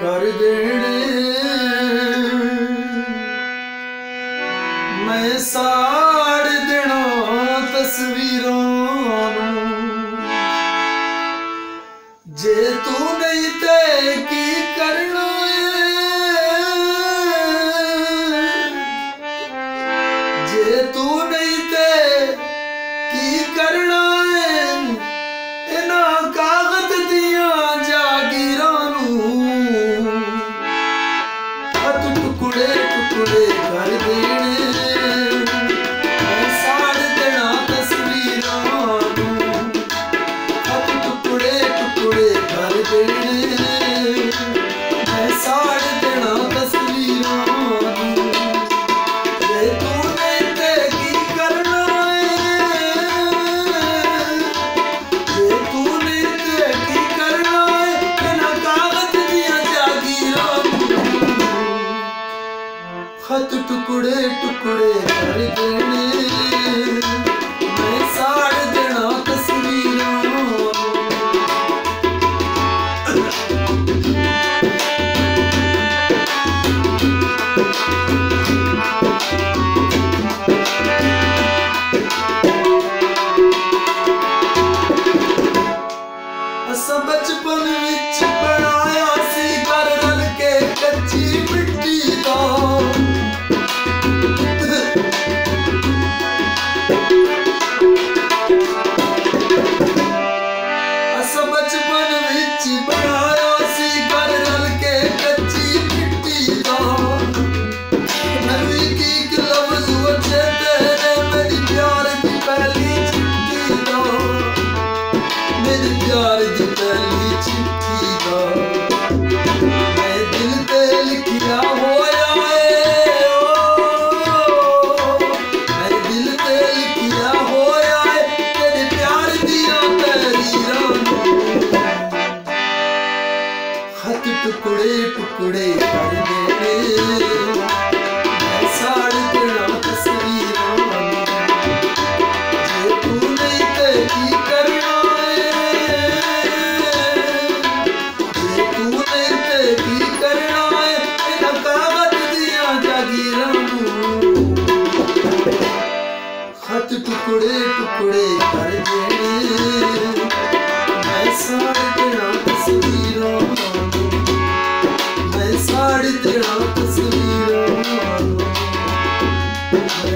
ਕਰ ਦੇਣੇ। ਮੈਂ ਸਾੜ ਦੇਣਾ ਤਸਵੀਰਾਂ ਨੂੰ। ਹੱਥ ਟੁਕੜੇ ਅਸਾਂ ਬਚਪਨ ਵਿੱਚ ਬਣਾਇਆ ਸੀ, ਘਰ ਰਲ ਕੇ ਕੱਚੀ ਮਿੱਟੀ ਦਾ। ਅਸਾਂ ਬਚਪਨ ਵਿੱਚ ਬਣਾਇਆ ਸੀ, ਘਰ ਰਲ ਕੇ ਕੱਚੀ ਮਿੱਟੀ ਦਾ। ਨਵੀਂ ਕੀ ਕਿ ਲਫ਼ਜ਼ ਤੇਰੇ ਮੇਰੀ ਪਿਆਰ ਦੀ ਪਹਿਲੀ ਚਿੱਠੀ ਦਾ। ਮੇਰੇ ਪਿਆਰ ਦੀ ਕੁੜੇ ਕਰਦੇ ਮੈਂ ਸਾੜ ਤੇਰਾ ਤਸਵੀਰਾਂ ਜੇ ਤੂੰ ਨਹੀਂ ਤੇ ਕੀ ਕਰਨਾ ਏ? ਜੇ ਤੂੰ ਨਹੀਂ ਤੇ ਕੀ ਕਰਨਾ ਏ? ਇਹਨਾਂ ਕਾਬਤ ਦੀਆਂ ਜਾਗੀਰਾਂ ਨੂੰ। ਖਤ ਟੁਕੜੇ ਟੁਕੜੇ ਕਰ ਜਿਹੜੇ ਮੈਂ ਸਾੜ ਤੇਰਾ Thank you.